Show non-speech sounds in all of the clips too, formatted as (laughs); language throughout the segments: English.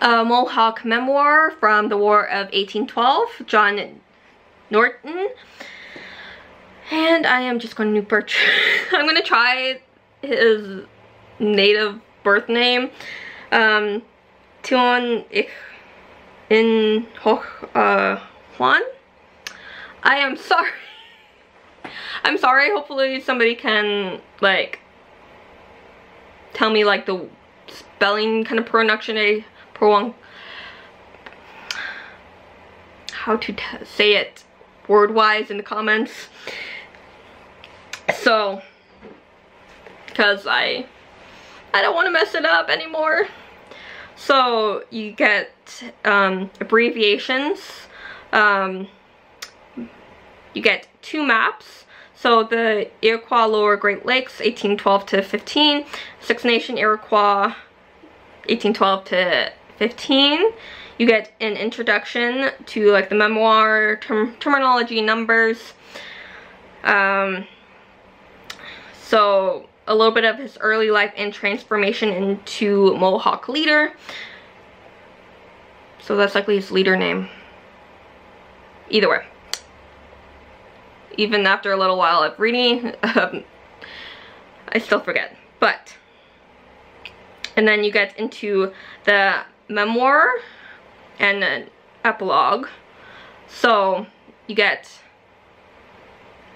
a Mohawk memoir from the War of 1812, John Norton. And I am just going to purchase, I'm going to try his native birth name. Um, Tion Ik In Hoch uh, Juan. I am sorry. (laughs) I'm sorry, hopefully somebody can, like, tell me, like, the spelling kind of pronunciation, pro how to say it word-wise in the comments. So, because I, I don't want to mess it up anymore. So, you get um, abbreviations. Um, you get two maps. So the Iroquois Lower Great Lakes, 1812 to 15. Six Nation Iroquois, 1812 to 15. You get an introduction to like the memoir, term terminology, numbers. Um, so a little bit of his early life and transformation into Mohawk leader. So that's likely his leader name. Either way even after a little while of reading, (laughs) um, I still forget. But, and then you get into the memoir and an epilogue. So, you get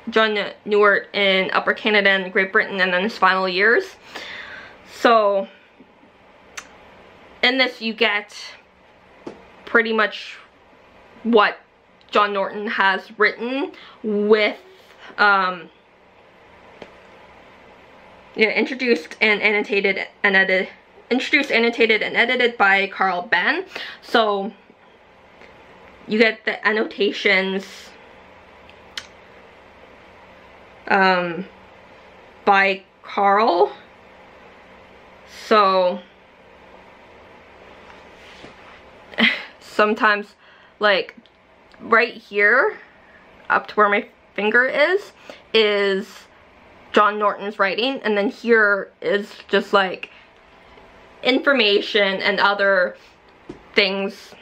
John Norton in Upper Canada and Great Britain and then his final years. So, in this you get pretty much what John Norton has written with um, yeah, introduced and annotated and edited introduced, annotated, and edited by Carl Benn. So you get the annotations um, by Carl. So (laughs) sometimes like right here, up to where my finger is, is John Norton's writing. And then here is just like information and other things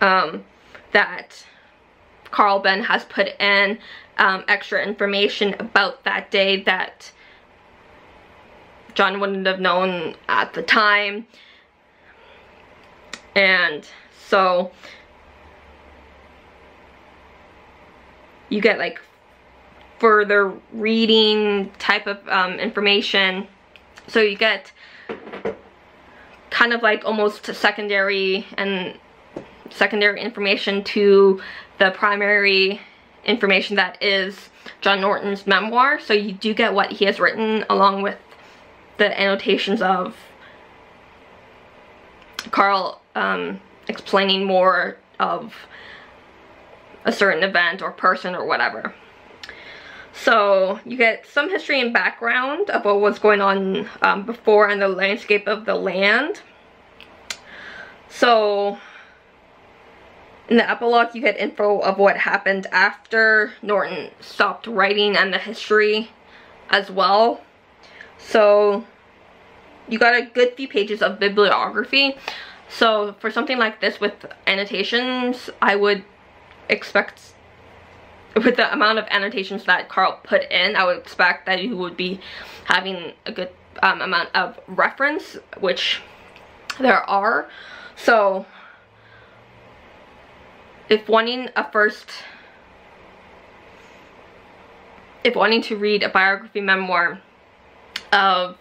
um, that Carl Benn has put in um, extra information about that day that John wouldn't have known at the time. And so you get like further reading type of um, information. So you get kind of like almost secondary and secondary information to the primary information that is John Norton's memoir. So you do get what he has written along with the annotations of Carl um, explaining more of a certain event or person or whatever. So you get some history and background of what was going on um, before and the landscape of the land. So in the epilogue you get info of what happened after Norton stopped writing and the history as well. So you got a good few pages of bibliography. So for something like this with annotations, I would expect with the amount of annotations that Carl put in, I would expect that he would be having a good um, amount of reference, which there are. So, if wanting a first, if wanting to read a biography memoir of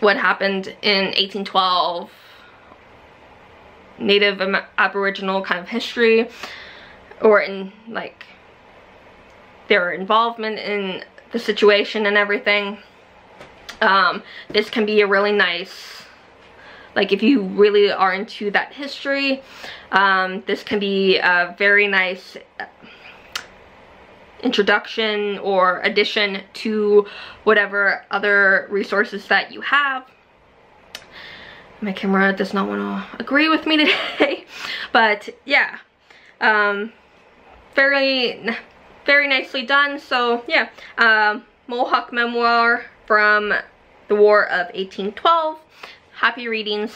what happened in 1812 native aboriginal kind of history or in like their involvement in the situation and everything um, this can be a really nice like if you really are into that history um, this can be a very nice introduction or addition to whatever other resources that you have my camera does not want to agree with me (laughs) today. but yeah, um, very, very nicely done. So yeah, um, Mohawk Memoir from the War of 1812. Happy readings.